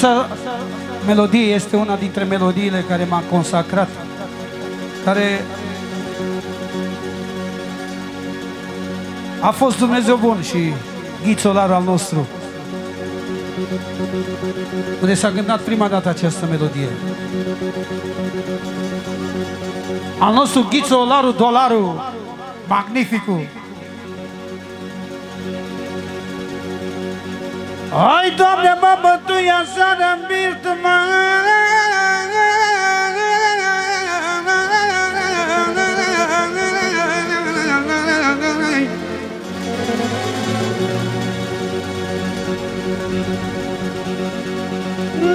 Asta melodie este una dintre melodiile care m-a consacrat, care a fost Dumnezeu bun și ghițolarul al nostru. Unde s-a gândat prima dată această melodie. Al nostru ghițolarul, dolarul, magnificul. Hai, Doamne, mă bătuia seara în birtă, mă.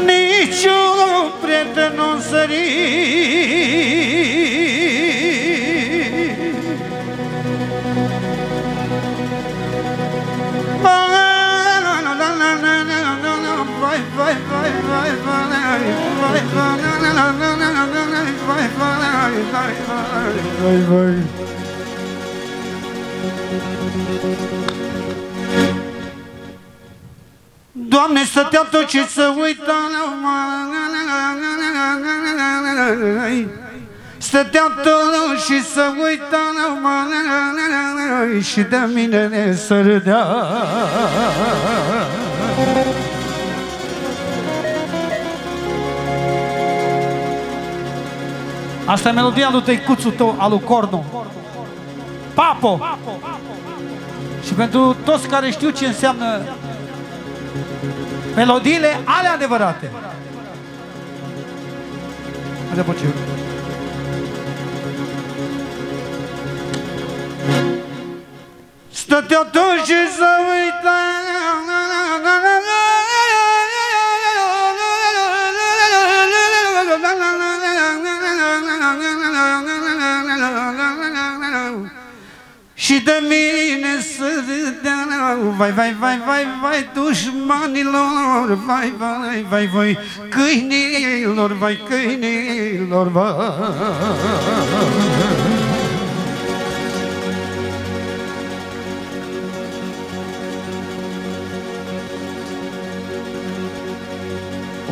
Niciun prieten nu sări Vai, vai. Doamne, stătea tot ce să uită Stătea tot și să uită Și de mine ne să râdea Asta e melodia lui tăicuțul tău, al lui Cornu. Papo! Și pentru toți care știu ce înseamnă melodiile ale adevărate. Haide puțin. Stătea tot și să uita Și de mine să dea Vai, vai, vai, vai, vai, dușmanilor Vai, vai, vai, vai, câinilor Vai, câinilor, vai.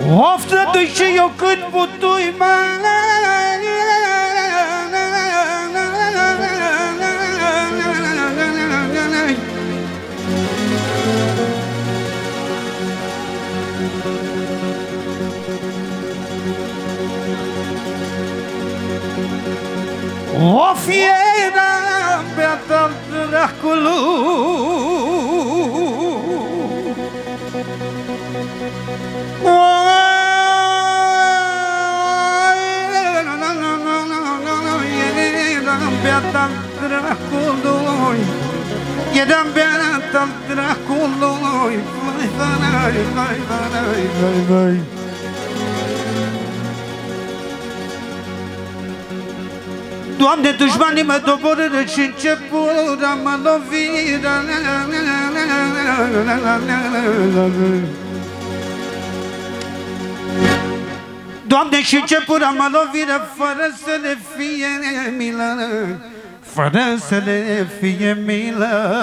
Oftă și eu cât putui mai O fiera beata dracului. Beata dracului. Eram beata dracului. Vai, vai, vai, vai, vai, vai Doamne, dușmanii mă doborâră și începură mă loviră Doamne, și începură mă loviră fără să le fie milă Fără să le fie milă.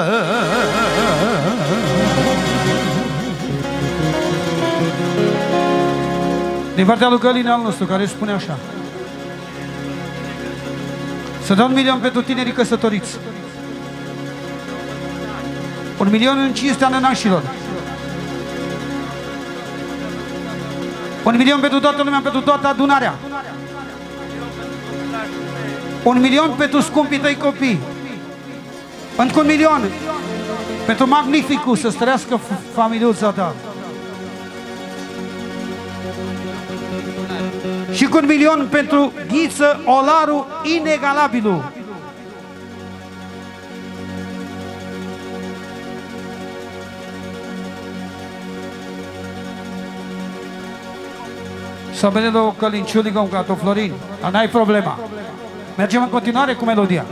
Din partea lui Călin al nostru, care spune așa să dau un milion pentru tinerii căsătoriți. Un milion în cinstea nănașilor. Un milion pentru toată lumea, pentru toată adunarea. Un milion pentru scumpii tăi copii. Încă un milion pentru magnificul să străiască familiuța ta. Și cu un milion pentru Ghiță Olaru inegalabilul. Să vedem o călinciulică, un gato Florin. Dar n-ai problema. Mergem în continuare cu melodia.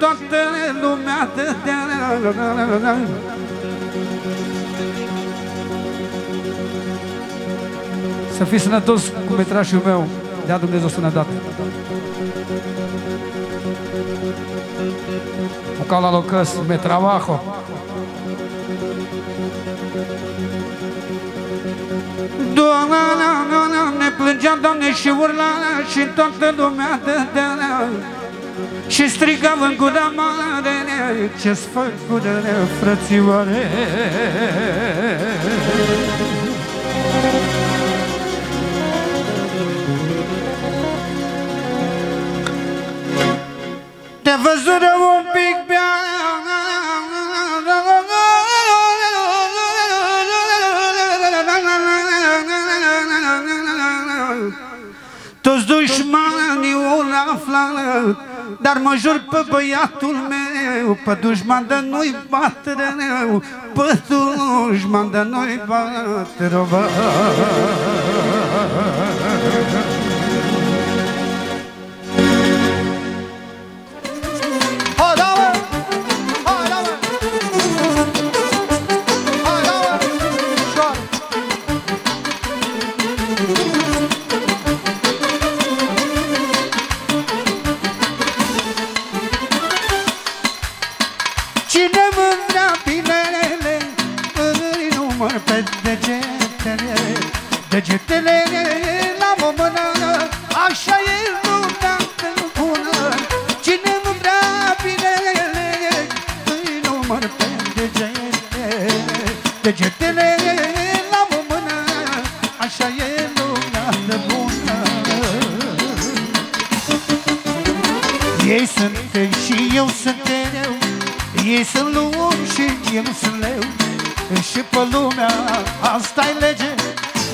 Toată lumea dădea Să fii sănătos cu metrașul meu Dea Dumnezeu sănătate Ocal lo căs, me trabajo Doamne, plângea, Doamne, și urla Și toată lumea dădea și striga în gura mare Ce-ți făcut, frățioare? Te văzură un pic pe Toți dușmanii o aflat Dar mă jur pe băiatul meu Pe dușman de nu-i bate rău Pe dușman de nu-i bate rău asta e lege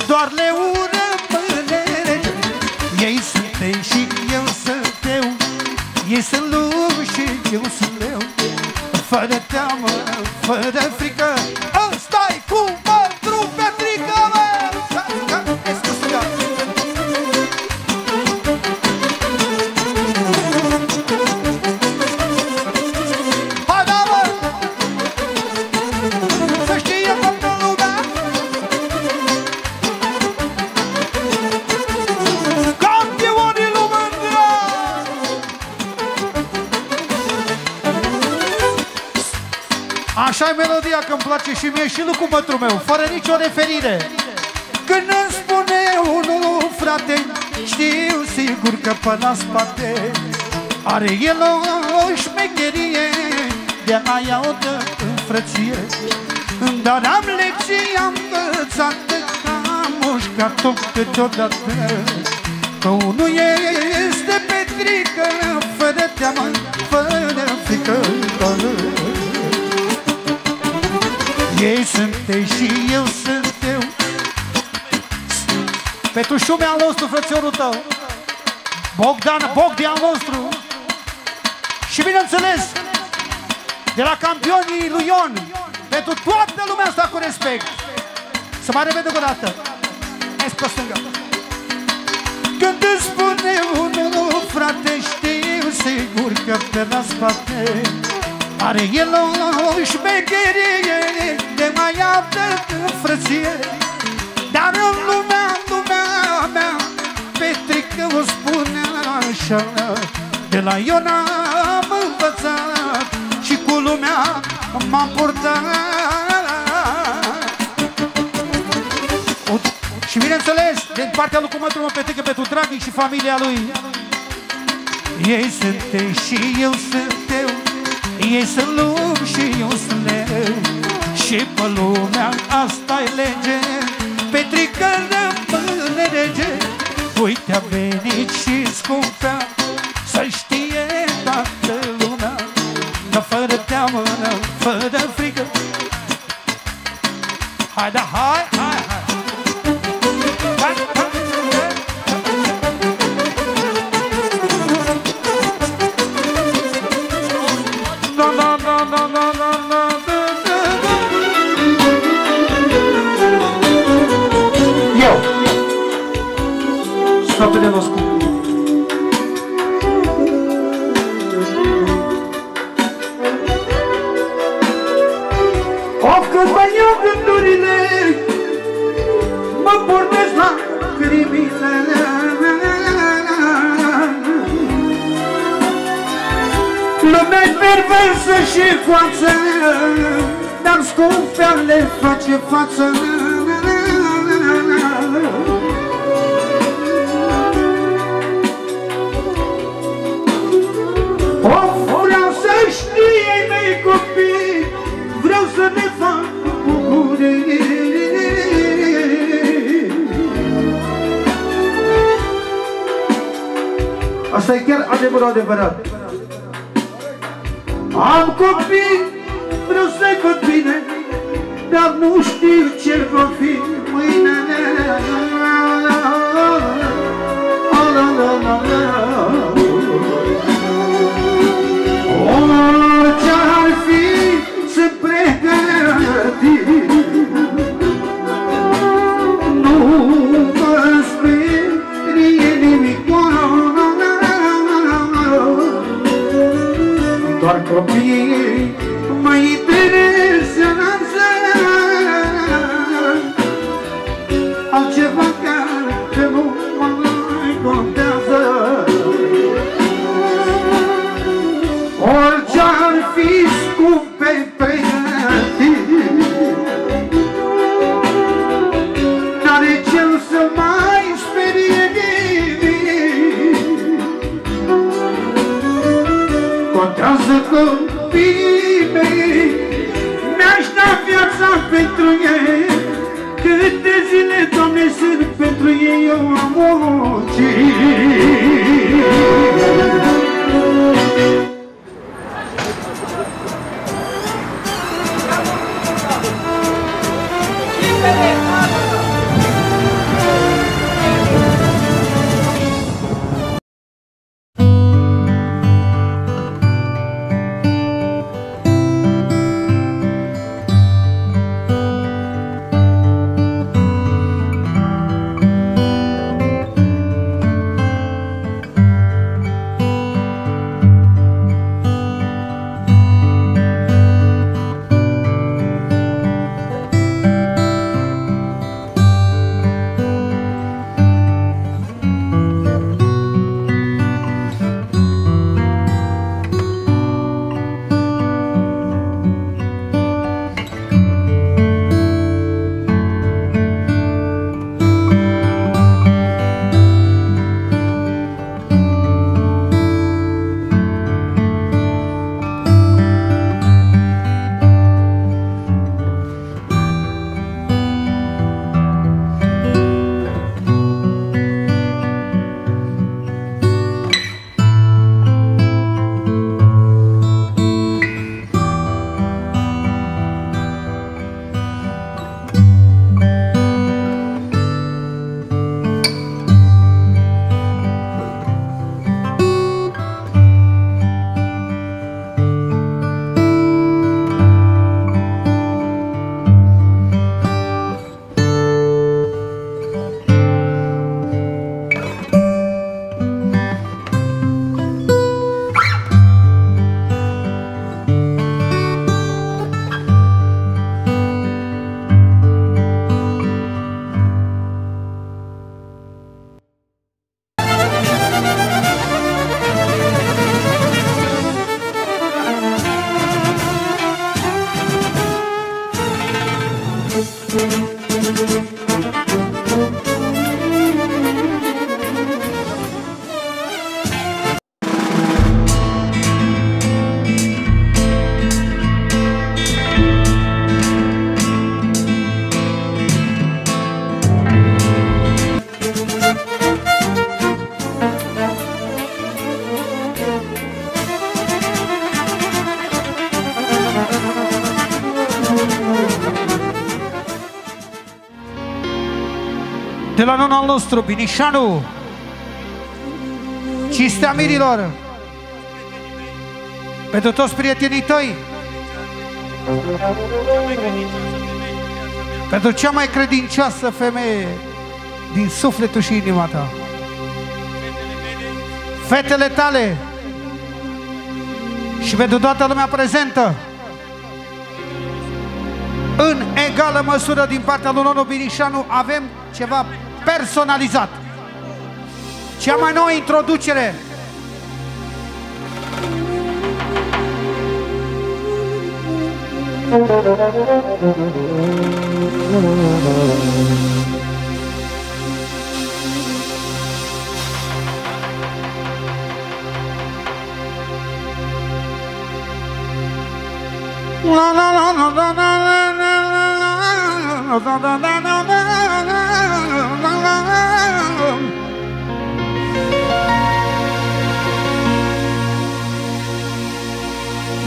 Doar le ură pe lege Ei sunt ei și eu sunt eu Ei sunt luni și eu sunt leu Fără teamă, fără frică place și mie și lui cu mătru meu Fără nicio referire. Când îmi spune unul frate Știu sigur că pe la spate Are el o șmecherie De aia o dă în frăție. Dar am lecții învățate Că am mușcat-o câteodată Că unul este petrică Fără teamă, fără frică ei sunt ei și eu sunt eu Petușume al nostru, frățiorul tău. Bogdan, Bogdi al nostru. Și bineînțeles De la campionii lui Ion Pentru toată lumea asta cu respect. Să mai revedem o dată. Hai pe stânga Când îți spune unul frate Știu sigur că pe la spate are el o șmecherie De mai altă frăție. Dar în lumea, lumea mea Petrică o spune așa De la Ion am învățat Și cu lumea m-am purtat. Și bineînțeles, din partea lui Cumătul mă petrică pentru Draghi și familia lui. Ei sunt ei și eu sunt eu ei sunt lup și eu sunt leu. Și pe lumea asta e lege. Petrică rămâne rege. Uite a venit și scumpea Să știe toată lumea. Că fără teamă, fără frică. Hai da, hai, hai, hai Hai, perversă și coață Dar scumpea le face față Of, vreau să știe mei copii Vreau să ne fac bucurii Asta e chiar adevărul adevărat Dar nu știu ce va fi mâine. La la la la la la. La nonul nostru, Binișanu, Cistea mirilor, pentru toți prietenii tăi, pentru cea mai credincioasă femeie din sufletul și inima ta. Fetele tale. Și pentru toată lumea prezentă, în egală măsură din partea lui Nonu Birișanu avem ceva personalizat. Cea mai nouă introducere La la la la la la la la la la la la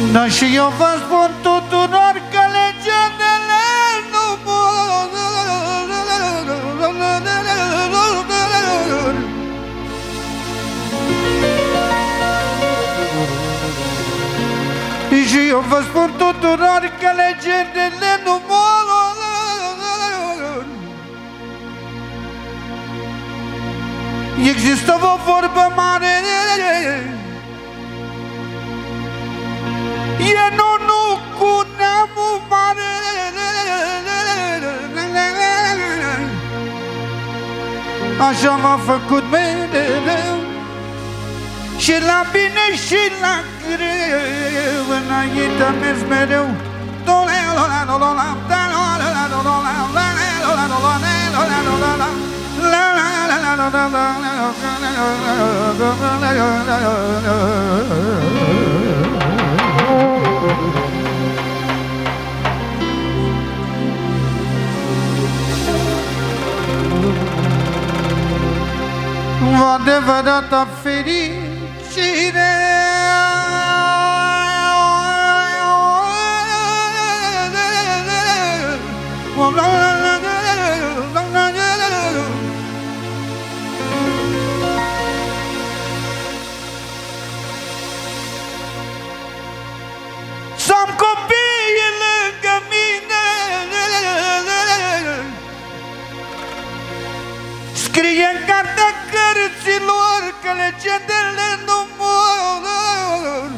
Da și eu vă spun tuturor că legendele nu mor. Și eu vă spun tuturor că legendele nu mor. Există o vorbă mare E nu, nu cu neamul mare. Așa m-a făcut mereu. Și la bine și la greu. Înainte am mers mereu. O Vadevara taferi çire cărților că legendele nu mor.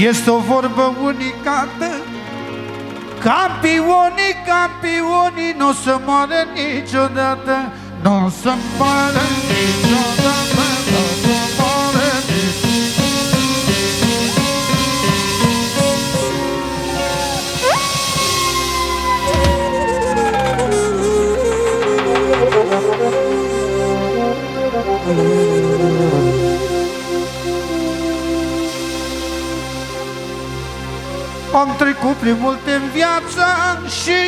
Este o vorbă unicată. Campionii, campionii nu o să moară niciodată Nu o să moară niciodată Am trecut prin multe în viață și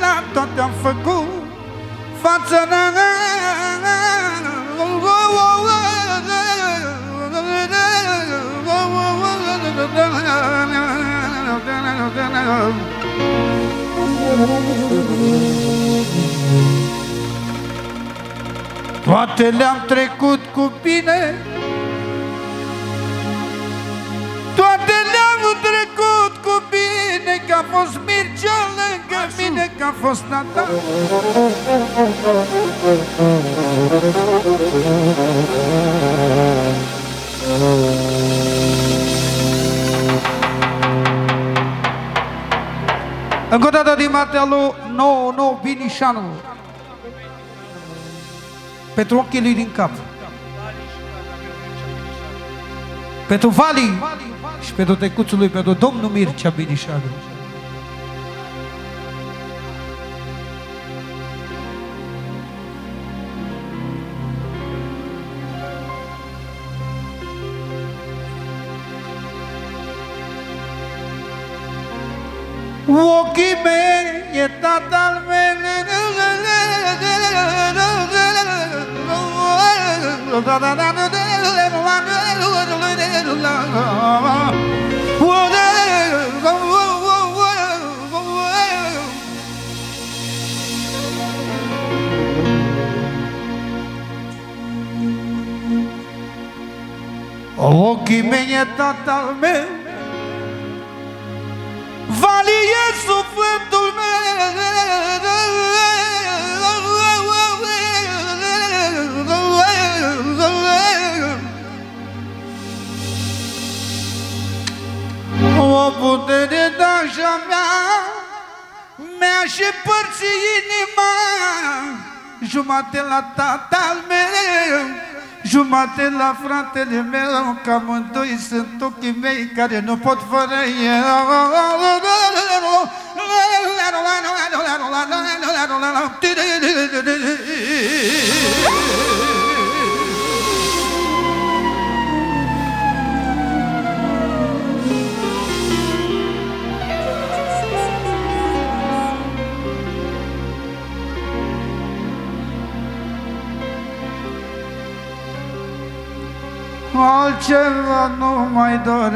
la toate am făcut față Toate le-am trecut cu bine a fost Mircea lângă mine Că a fost tata Încă o dată din partea lui Nou, Nou, Binișanu. Pentru ochii lui din cap. Pentru Vali și pentru tecuțul lui, pentru domnul Mircea Binișanu. Oh, give me a total. O putere de-așa mea Mi-a și părți inima. Jumate la tatăl meu Jumate la fratele meu Că amândoi sunt ochii mei Care nu pot fără el Ha ha ha ha ha ha Altceva nu mai doresc,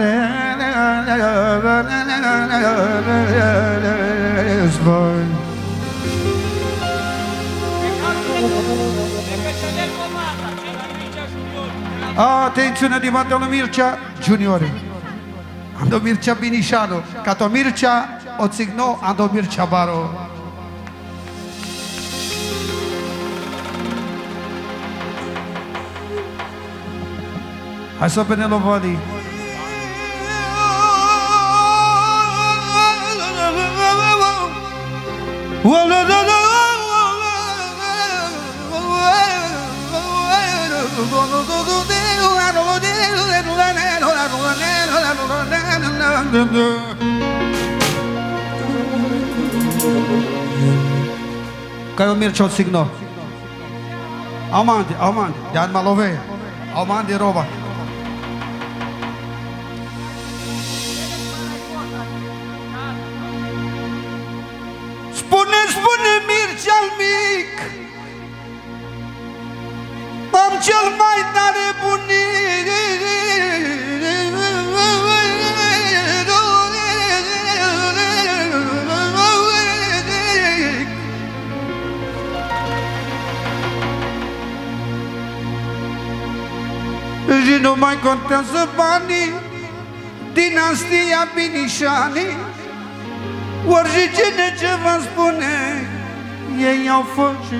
voi. Atențiune din partea lui Mircea Junior. Ando Mircea Binișanu. Ca to Mircea o țigno, Ando Mircea Baro. حسب نلوفالي ولا لا لا Kajomir Čot signo. Amandi, Amandi, Jan Malove, Amandi Robak. Contează banii Dinastia Binișanii. Oricine ce vă spune Ei au fost și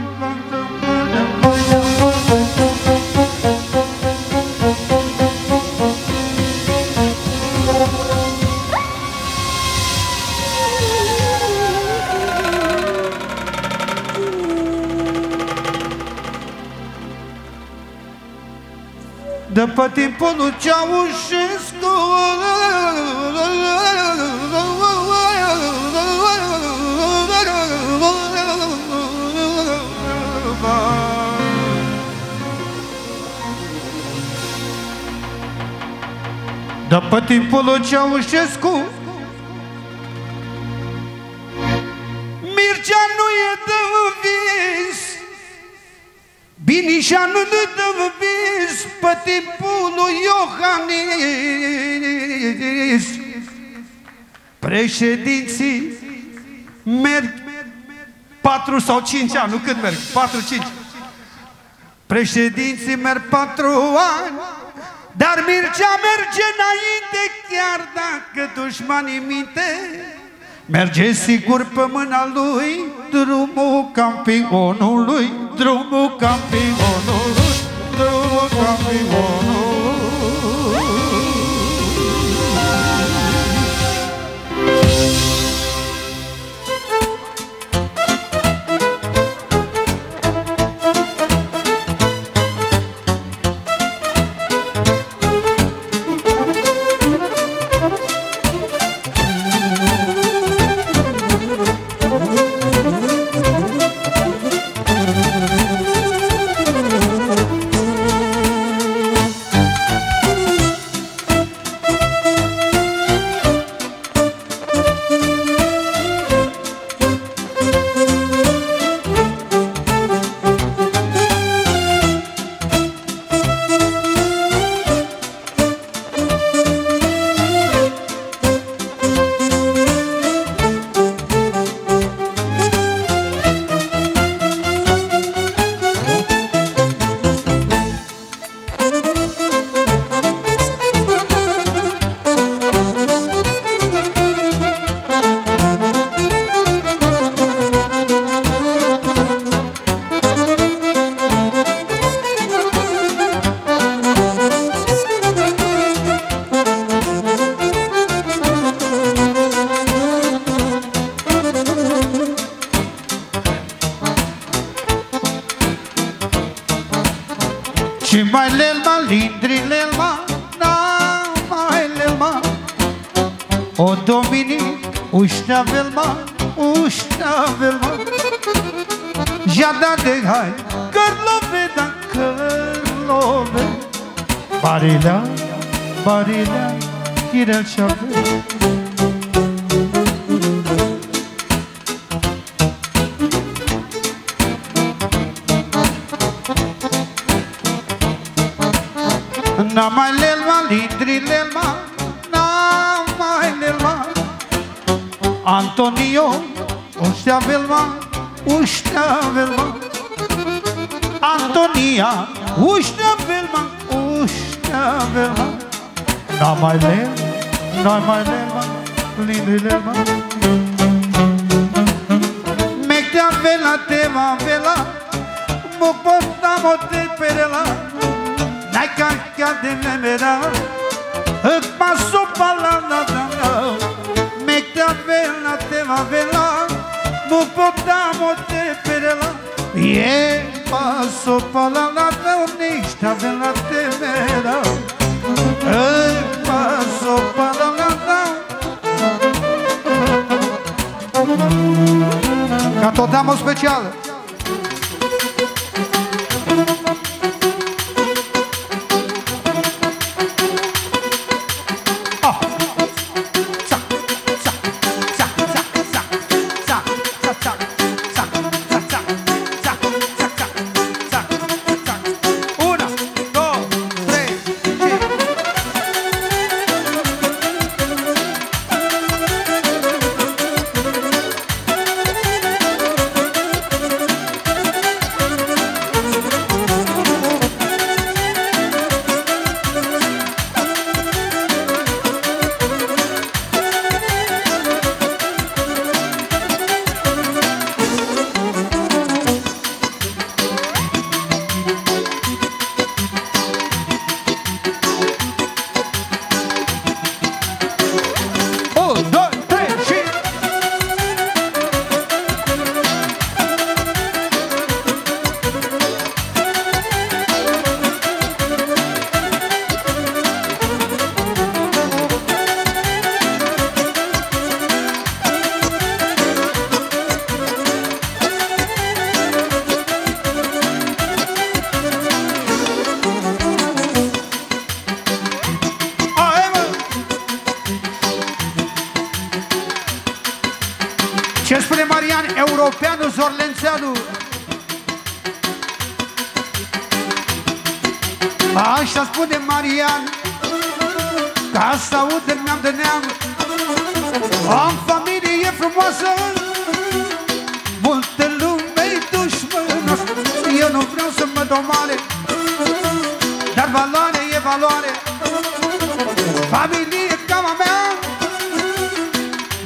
De pe timpul lui Ceaușescu. De pe timpul lui Ceaușescu. Mircea nu e de vis. Binișa nu ne dă vis Pe timpul lui Iohannis Președinții merg patru sau cinci ani, nu cât merg, patru, cinci. Președinții merg patru ani, dar Mircea merge înainte, chiar dacă dușmanii minte. Merge sigur pe mâna lui, drumul campionului, drumul campionului, drumul campionului. Și chirel și-ave Na mai lelma, litri lelma, na mai lelma Antonio, uștea velma, uștea velma Antonia, uștea velma, uștea velma Na mai lelma, na mai lelma, litri lelma Mectea vela, te va vela, mo portamo te perela N-ai carca de nemera Îți paso palana da Me te vela te va vela Nu potamo te perela E paso palana da Niște vela te tot vreau să mă domoare Dar valoare e valoare. Familie ca a mea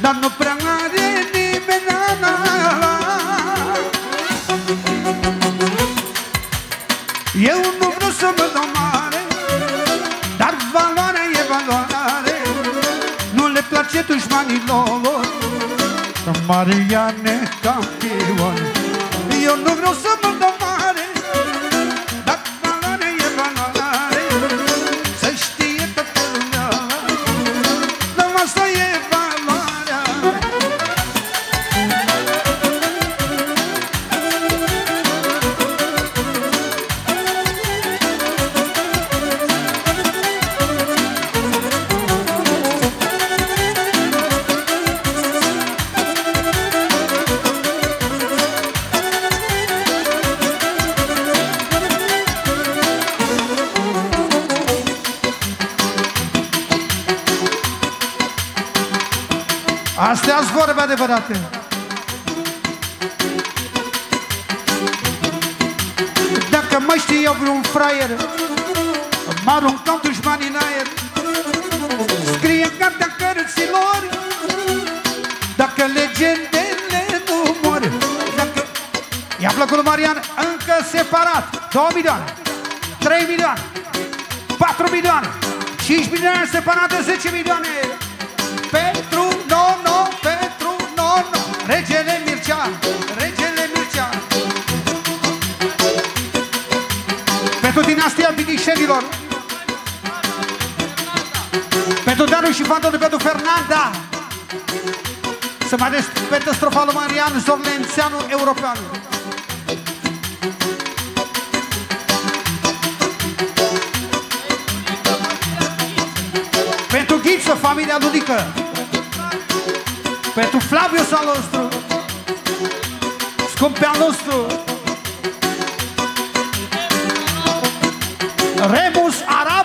Dar nu prea are nimeni na, na, na. Eu nu vreau să mă dau mare Dar valoarea e valoare. Nu le place dușmanilor Că Mariane campion Eu nu vreau să sunt vorbe adevărate. Dacă mai știe eu vreun fraier, mă aruncam dușmanii în aer. Scrie în cartea cărților, dacă legendele nu mor. Dacă... I-a plăcut lui Marian încă separat. 2 milioane, 3 milioane, 4 milioane, 5 milioane separate, 10 milioane. Să mai respectă strofa lui Marian Zorlențeanu, european. Pentru Ghiță, familia Ludică. Pentru Flaviu al nostru. Scumpea nostru. Remus Arabu,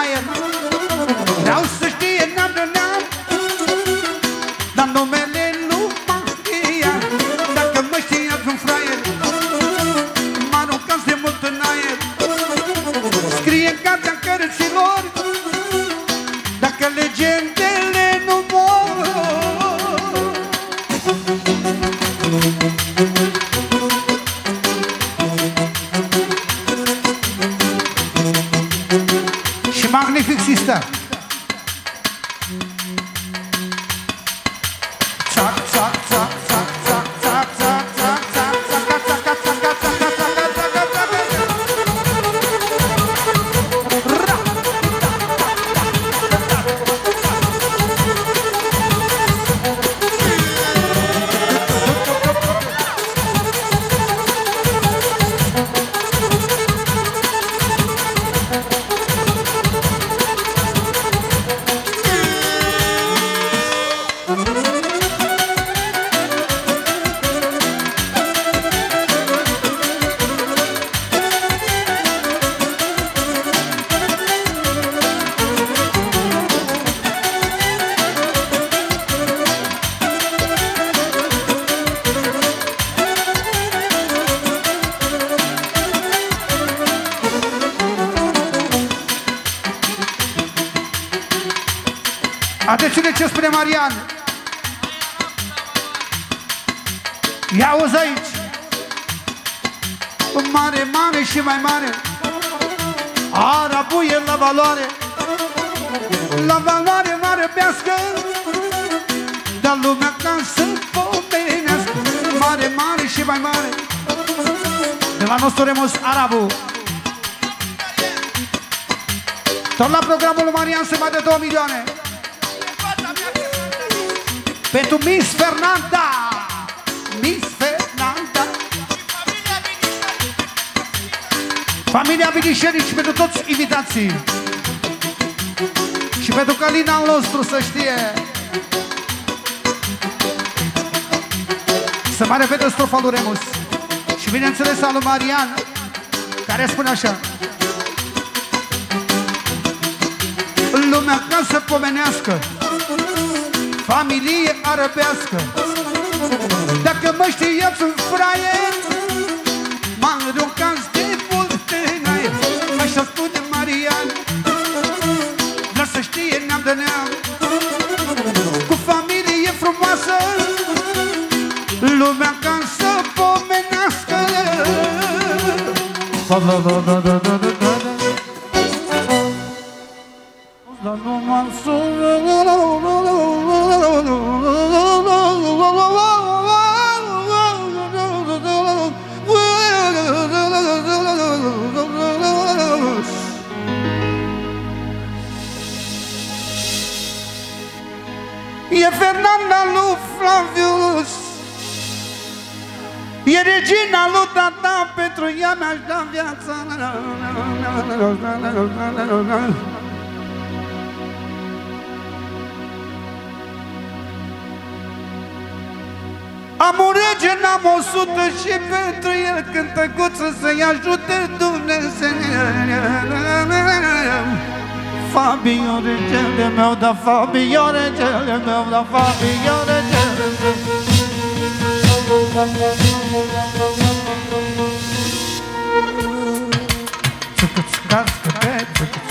Ryan. Atențiune ce spune Marian. Ia auzi aici. Mare, mare și mai mare. Arabul e la valoare. La valoare mare bească. Dar lumea ca să pomenească. Mare, mare și mai mare. De la nostru Remus Arabu. Tot la programul lui Marian se mai de 2 milioane. Pentru Miss Fernanda. Miss Fernanda. Familia Binișerici și pentru toți invitații. Și pentru Călina al nostru să știe. Să mai repete strofa lui Remus. Și bineînțeles al lui Marian Care spune așa. Lumea ca să pomenească familie arăbească. Dacă mă știați un fraier M-am aruncat de multe în aer Așa spune Marian. Vreau să știe neam de neam. Cu familie frumoasă Lumea ca să pomenească. Da, da, da, da, da, E regina lui tata Pentru ea mi-aș da viața Am un rege, n-am o sută și pentru el cântăcuță să-i ajute Dumnezeu. Fabio regele meu, da Fabio regele meu, da Fabio regele meu. Chuka chuka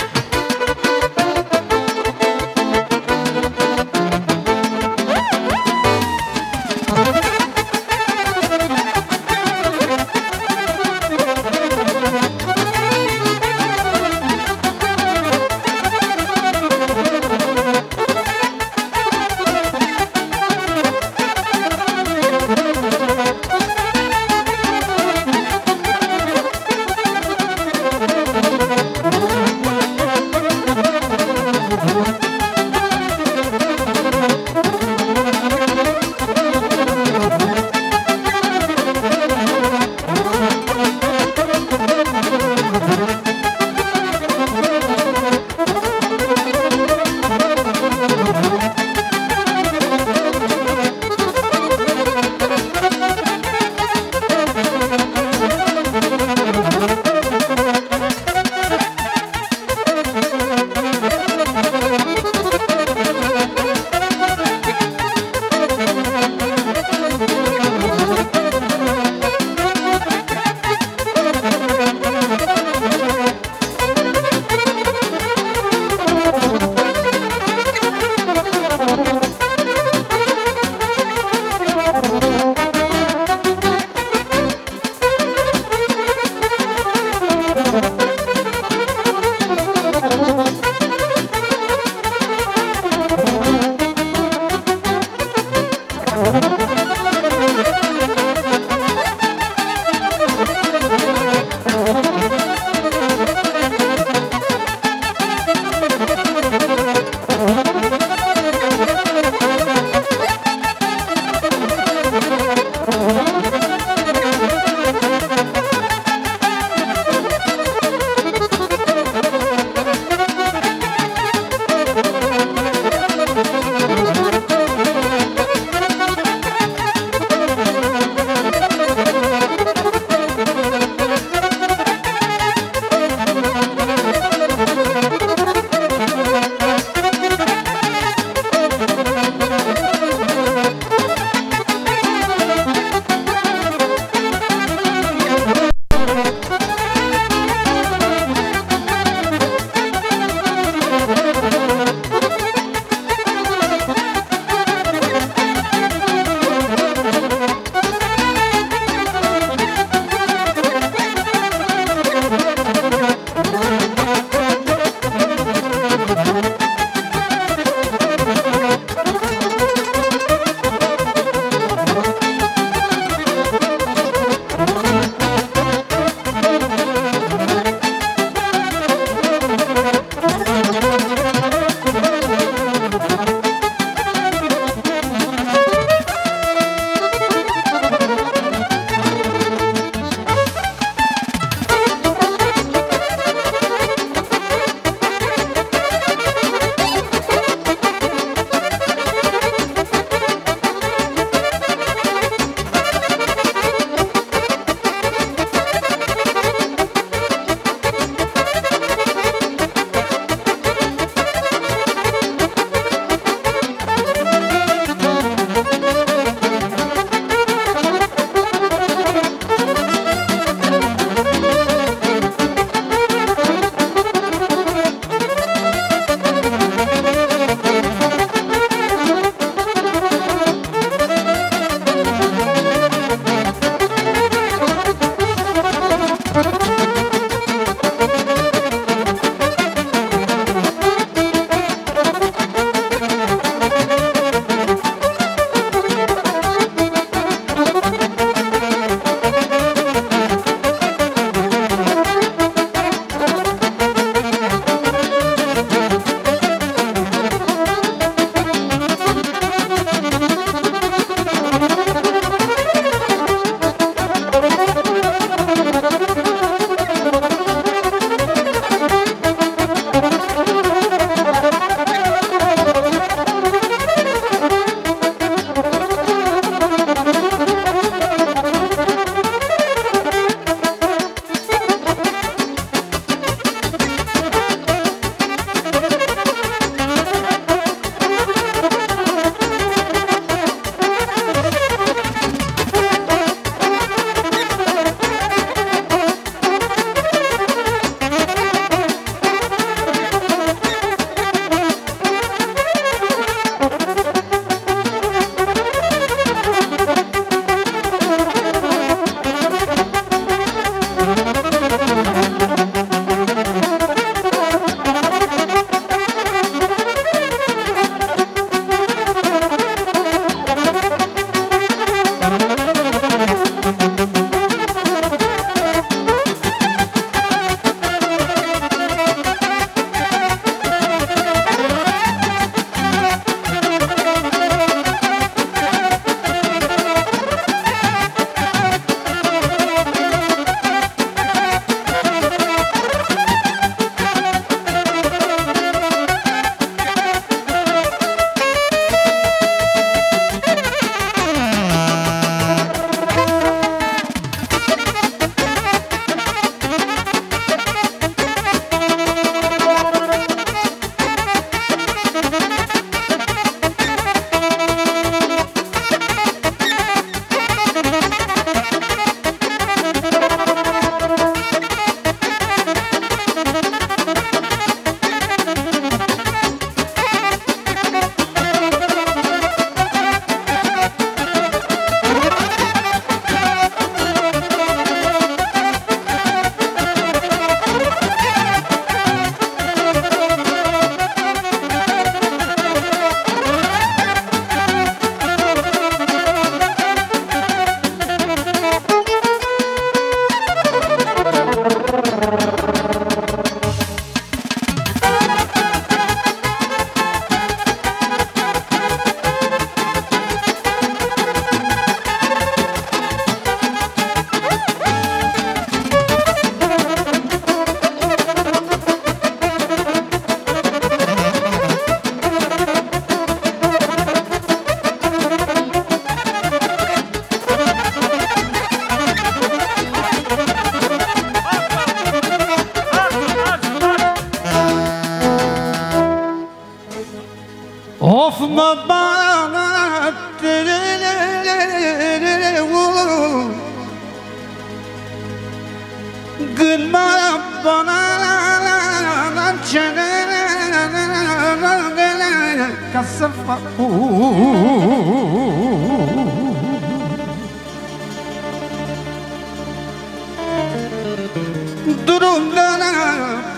Durumdan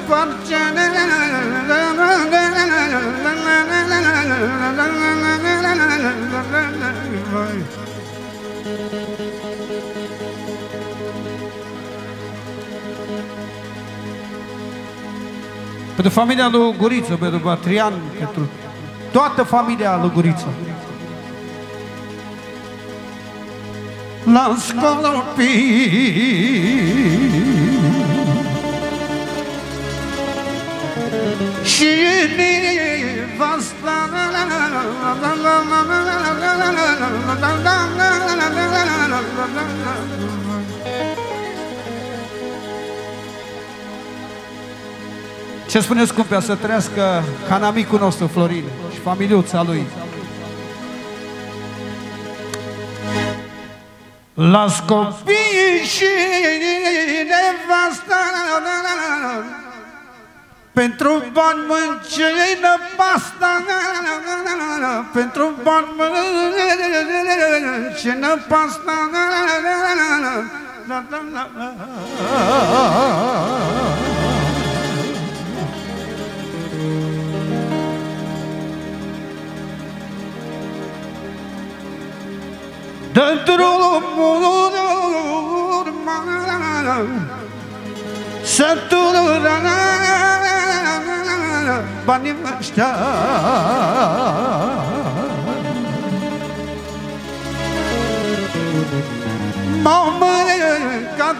parçalar Pentru familia lui Guriță, pentru Batrian, pentru toată familia lui Guriță. La Și nevasta Ce spune scumpea să trăiască canamicul nostru Florin și familiuța lui? Las copii și nevasta Pentru bani mâncină pasta Pentru bani mâncină pasta Dă drumul urmă Să tură banii ăștia M-au mâncat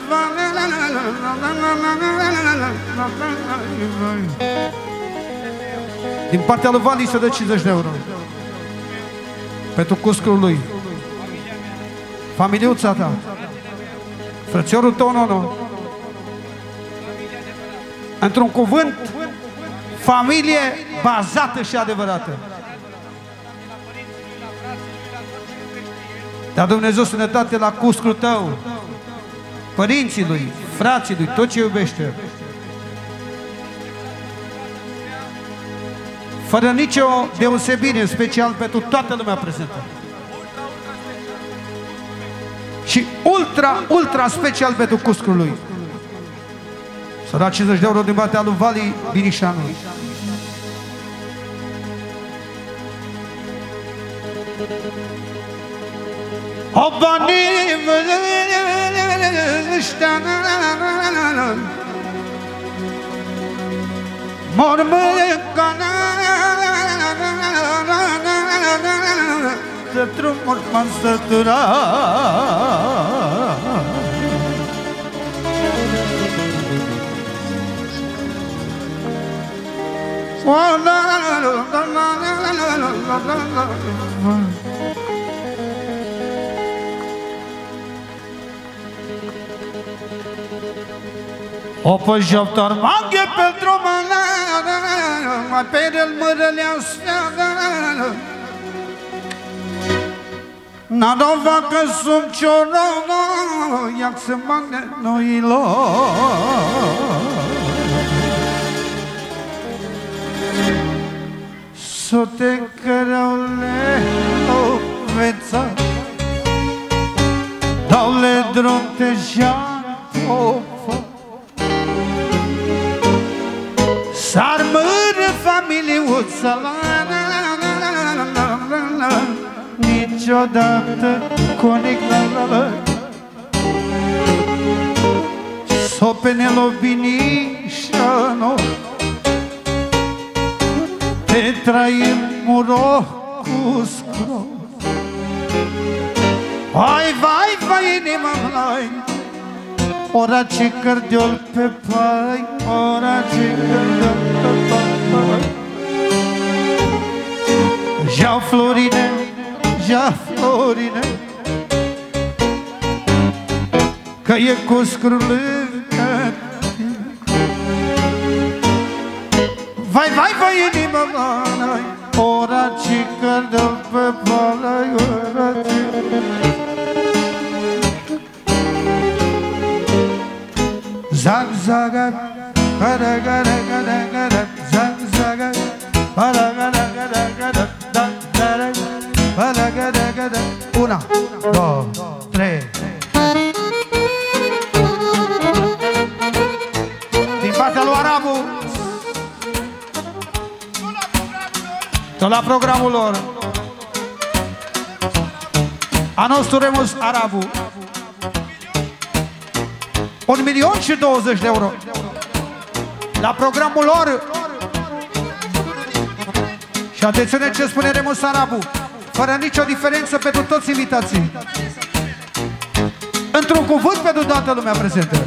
Din partea lui Vali să dă 50 de euro Pentru cuscul lui Familiuța ta Frățiorul tău, nu, nu. Într-un cuvânt Familie bazată și adevărată. Dar Dumnezeu sănătate la cuscul tău Părinții lui, frații lui, tot ce iubește. Fără nicio deosebire, în special pentru toată lumea prezentă și ultra, ultra special pentru cuscul lui. Să da 50 de euro din partea lui Vali Binișanu. O banii ăștia Mormâncă de drumul m-am săturat O păjoptor maghe pentru mână Mai pe el mărălea sfeagă Nada vacă sunt ciorona Iac să mane noilor. Sote căreule oveța Dau-le drum te jafofă S-ar mără familiuța la niciodată conic la la la Sopenelo binișano Te traim muro cu scro Vai, vai, vai, inima mai Ora ce cărdiol pe pai Ora ce cărdiol pe pai Jau florine ja florine Că e cu scrulâcă Vai, vai, vai, inima mea Ora ce cărdă pe palai Ora ce Zag, zagat Gara, gara, gara, gara Zag, zagat Gara, gara, gara, gara Una, două, trei Din partea lui Arabu Tot la programul lor. A nostru Remus Arabu. Un milion și 20 de euro. La programul lor. Și atențiune ce spune Remus Arabu. Fără nicio diferență pentru toți invitații. Într-un cuvânt pentru toată lumea prezentă.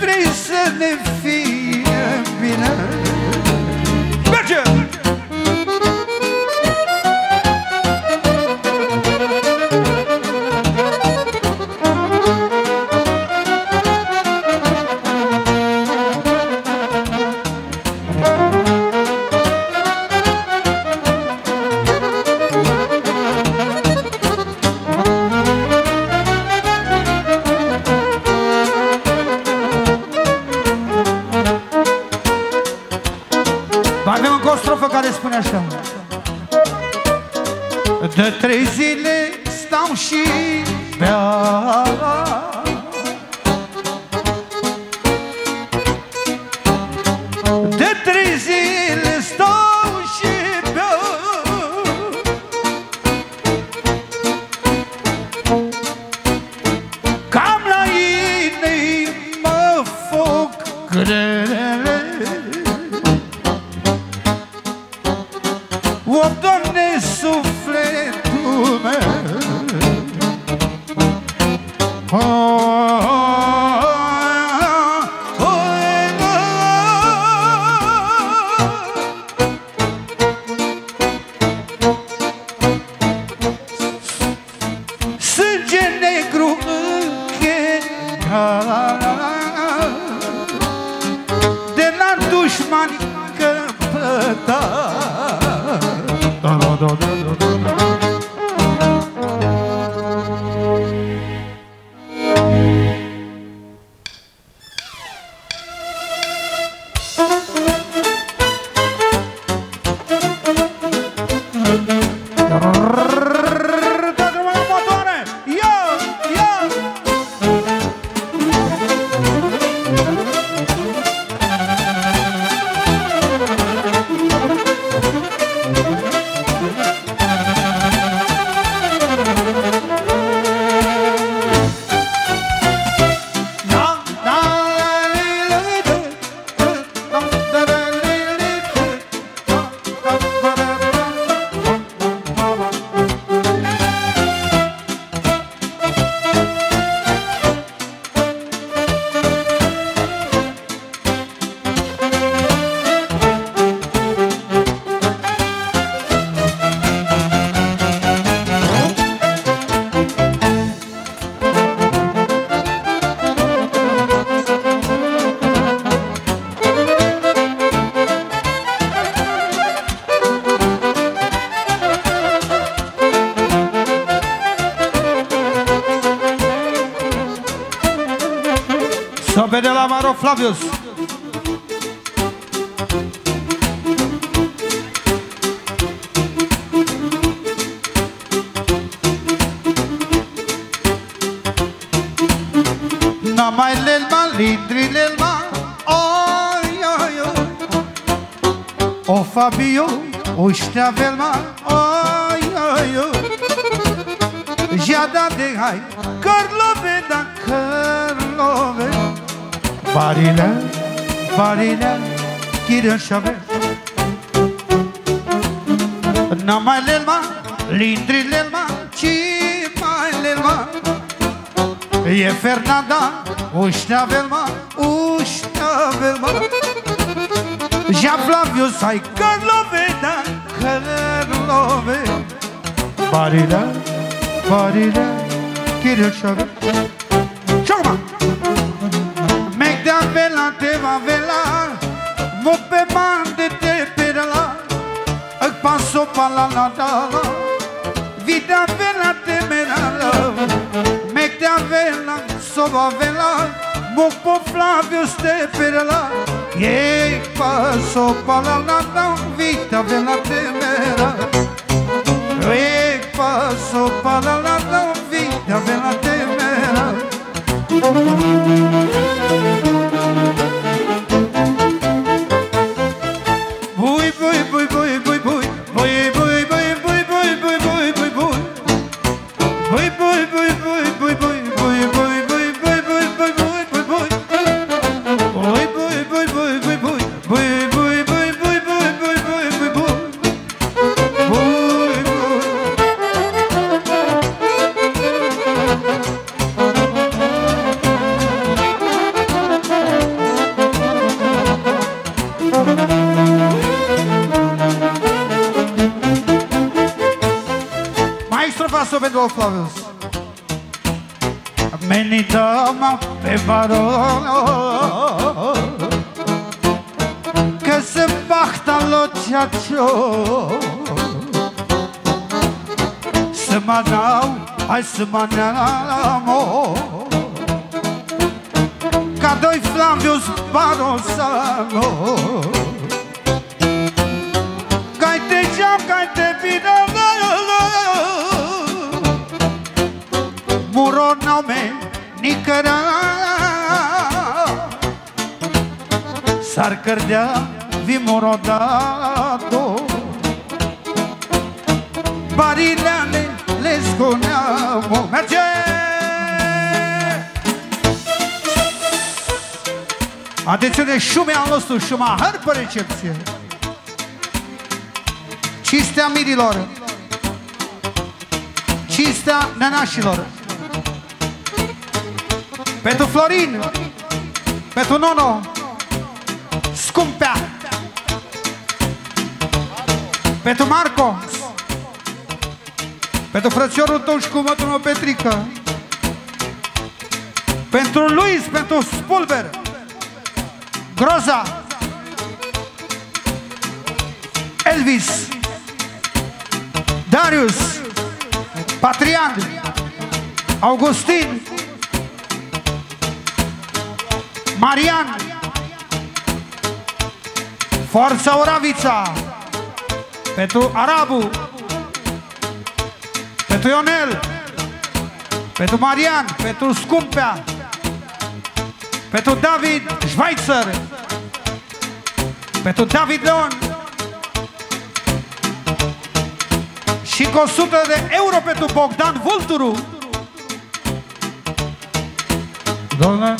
Vrei să ne fie bine Hai Carlove, da, Carlove Barila, barila Kiril şabi Şarma Megdan vela teva vela Mo pe mande te perala Ak paso pala la da la Vida vela te merala Megdan vela sova vela Mo po Flavio ste perala que passou para lá não vi tá talvez na temera que passou para lá não vi tá talvez na temera hai să mă neamo Ca doi Flavius Barosano Cai te geam, cai te bine Muro nome nicăra S-ar cărdea vimorodato Barilele le sconeamo Merge! Atențiune, șume al nostru, șumahar pe recepție. Cistea mirilor. Cistea nenașilor Pentru Florin. Pentru Nono. Scumpea. Pentru Marco Pentru frățiorul tău și cumătul meu Petrică. Pentru Luis, pentru Spulber Groza. Elvis. Darius. Patrian. Augustin. Marian. Forța Oravița. Pentru Arabu Pentru Ionel Pentru Marian Pentru Scumpea Pentru David Schweitzer Pentru David Leon Și cu 100 de euro pentru Bogdan Vulturu. Doamne